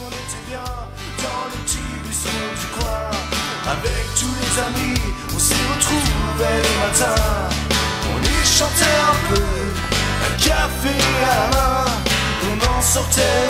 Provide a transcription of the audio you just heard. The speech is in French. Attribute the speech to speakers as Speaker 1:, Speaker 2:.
Speaker 1: qu'on était bien dans le petit buisson du coin. Avec tous les amis, on s'y retrouvait le matin. On y chantait un peu, un café à la main. On en sortait